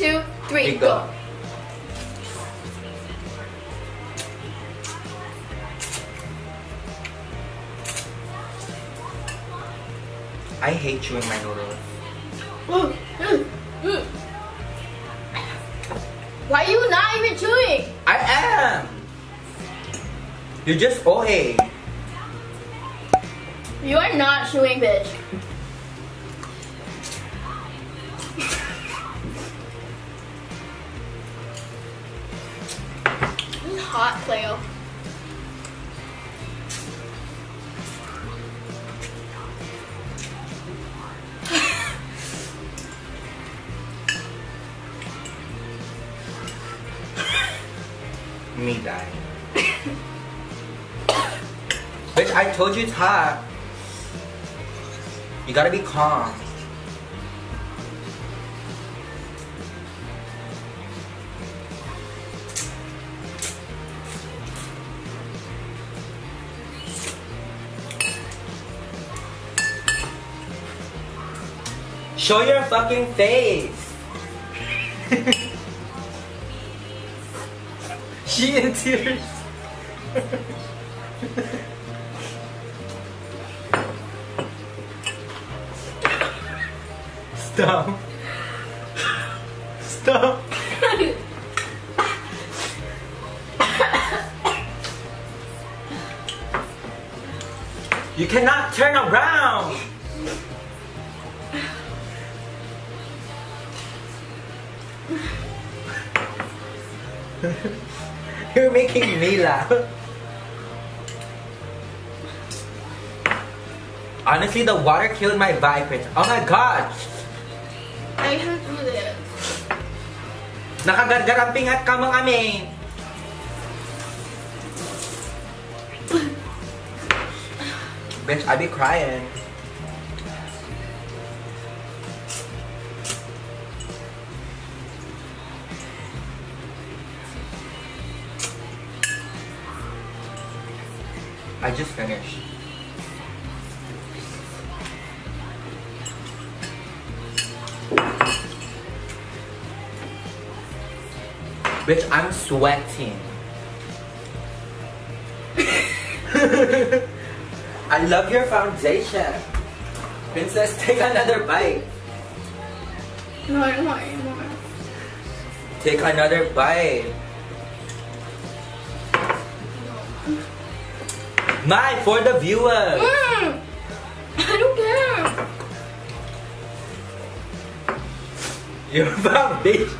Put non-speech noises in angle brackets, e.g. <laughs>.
two, three, go. I hate chewing my noodles. <gasps> Why are you not even chewing? I am! You're just oh, okay. You are not chewing, bitch. Hot, Cleo. Me die. Bitch, I told you it's hot. You gotta be calm. Show your fucking face. <laughs> she in tears. Stop. Stop. You cannot turn around. <laughs> You're making me laugh. Honestly, the water killed my vibrance. Oh my god! I can't do this. Nakagargar ang pingat ka mga amin. <laughs> Bitch, I be crying. I just finished. Bitch, I'm sweating. <laughs> I love your foundation. Princess, take another bite. No, I don't want anymore. Take another bite. My, for the viewers. Mm. I don't care. Foundation.